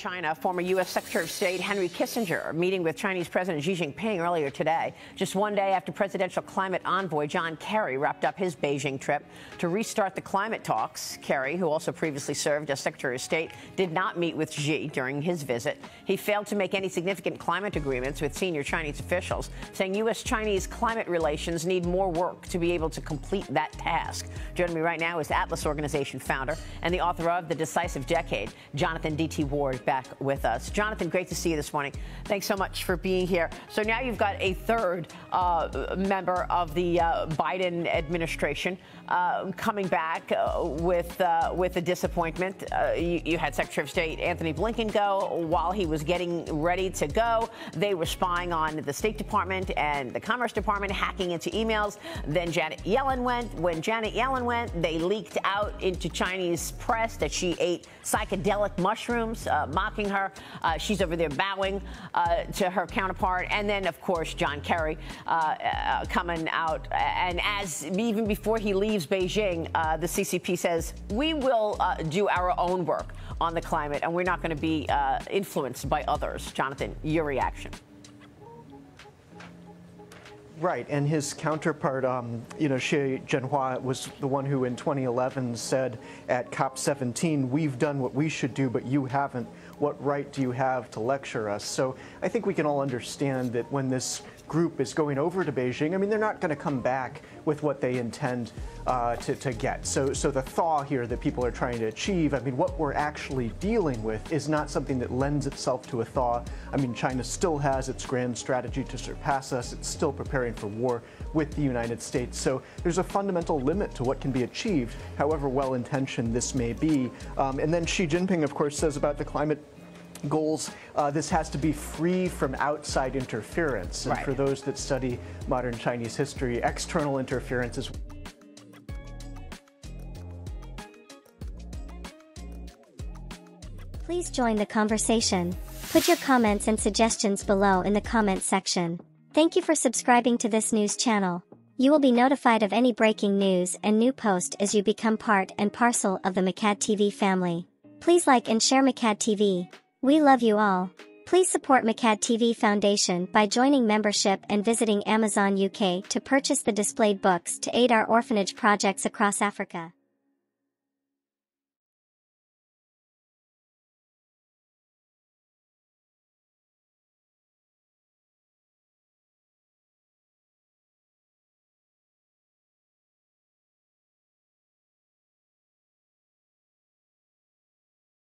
China, former U.S. Secretary of State Henry Kissinger meeting with Chinese President Xi Jinping earlier today, just one day after presidential climate envoy John Kerry wrapped up his Beijing trip to restart the climate talks. Kerry, who also previously served as Secretary of State, did not meet with Xi during his visit. He failed to make any significant climate agreements with senior Chinese officials, saying U.S. Chinese climate relations need more work to be able to complete that task. Joining me right now is Atlas Organization founder and the author of The Decisive Decade, Jonathan D.T. Ward, back with us. Jonathan, great to see you this morning. Thanks so much for being here. So now you've got a third uh, member of the uh, Biden administration uh, coming back uh, with uh, with a disappointment. Uh, you, you, had Secretary of State Antony Blinken go while he was getting ready to go. They were spying on the State Department and the Commerce Department, hacking into emails. Then Janet Yellen went. When Janet Yellen went, they leaked out into Chinese press that she ate psychedelic mushrooms, uh, mocking her. Uh, she's over there bowing uh, to her counterpart. And then, of course, John Kerry uh, uh, coming out. And as even before he leaves Beijing, uh, the CCP says, we will do our own work on the climate and we're not going to be influenced by others. Jonathan, your reaction. Right, and his counterpart, um, you know, Xie Zhenhua was the one who in 2011 said at COP17, we've done what we should do, but you haven't. What right do you have to lecture us? So I think we can all understand that when this group is going over to Beijing, I mean, they're not going to come back with what they intend uh, to, to get. So, so the thaw here that people are trying to achieve, I mean, what we're actually dealing with is not something that lends itself to a thaw. I mean, China still has its grand strategy to surpass us. It's still preparing for war with the United States. So there's a fundamental limit to what can be achieved, however well intentioned this may be. Um, and then Xi Jinping, of course, says about the climate goals, uh, this has to be free from outside interference. And right. for those that study modern Chinese history, external interference is. Please join the conversation. Put your comments and suggestions below in the comment section. Thank you for subscribing to this news channel. You will be notified of any breaking news and new post as you become part and parcel of the Mekadd TV family. Please like and share Mekadd TV. We love you all. Please support Mekadd TV Foundation by joining membership and visiting Amazon UK to purchase the displayed books to aid our orphanage projects across Africa.